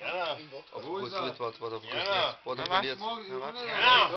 Ja. Wo ist er? Warte, warte, warte. Ja. Warte, Na, warte, jetzt. Morgen, Ja, warte. Ja.